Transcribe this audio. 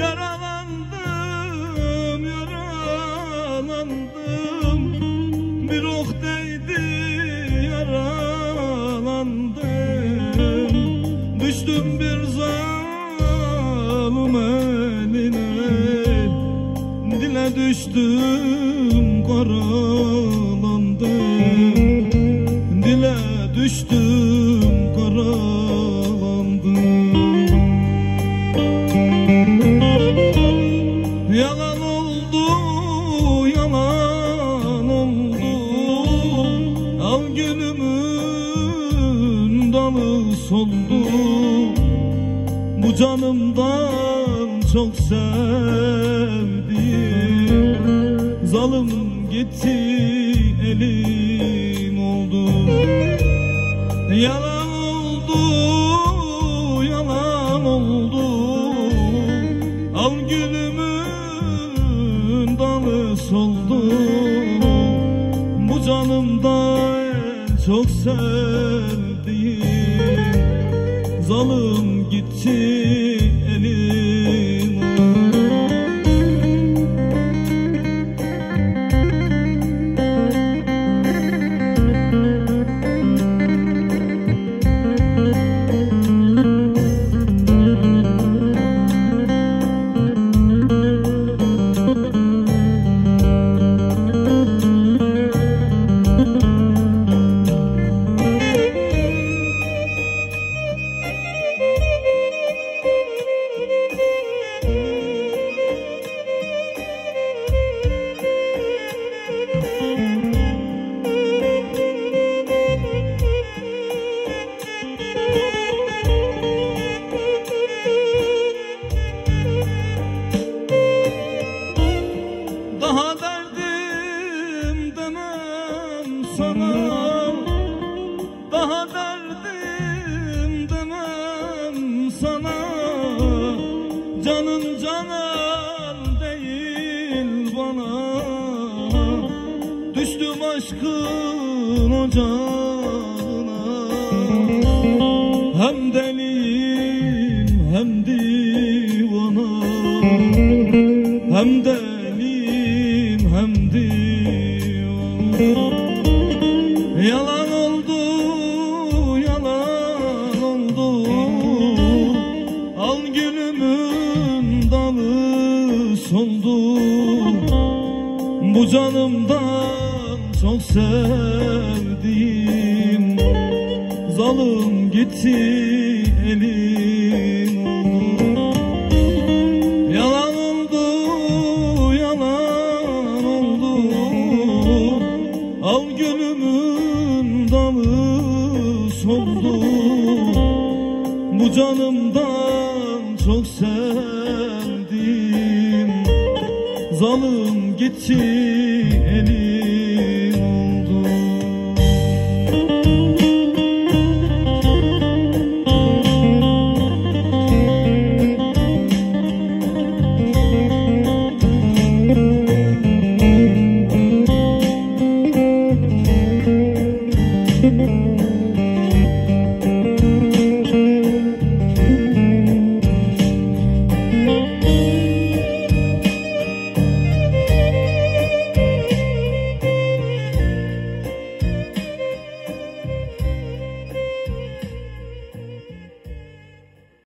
Yaralandım, yaralandım. Bir ok değdi, yaralandım. Düştüm bir zalim eline. Dile düştüm, karalandım. Dile düştüm. Dalı soldu Bu canımdan çok sevdiğim Zalım gitti elim oldu. Yalan oldu, yalan oldu. Al gülümün dalı soldu. Bu canımda en çok sevdiğim Zalım gitti aşkın ocağına. Hem deliyim hem divana. Hem deliyim hem diyor Yalan oldu, yalan oldu. Al gülümün dalı soldu. Bu canımdan çok sevdiğim. Zalım gitti elim. Yalan oldu, yalan oldu. Al gönlümün dalı soldu. Bu canımdan çok sevdim Zalım gitti elim